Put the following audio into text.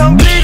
some bleed.